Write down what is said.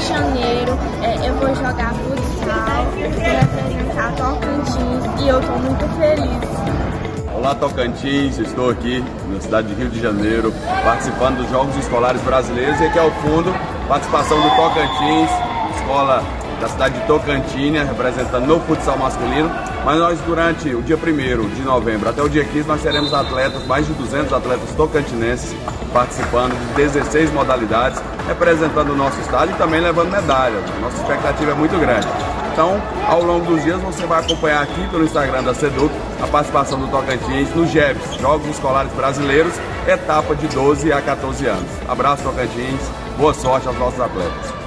Janeiro é, eu vou jogar futsal, eu vou representar Tocantins e eu estou muito feliz. Olá Tocantins, estou aqui na cidade de Rio de Janeiro participando dos Jogos Escolares Brasileiros e aqui ao fundo participação do Tocantins, escola da cidade de Tocantins, representando no futsal masculino. Mas nós, durante o dia 1 de novembro até o dia 15, nós teremos atletas, mais de 200 atletas tocantinenses participando de 16 modalidades, representando o nosso estado e também levando medalhas. Nossa expectativa é muito grande. Então, ao longo dos dias, você vai acompanhar aqui pelo Instagram da Seduc a participação do Tocantins no GEBS, Jogos Escolares Brasileiros, etapa de 12 a 14 anos. Abraço, Tocantins. Boa sorte aos nossos atletas.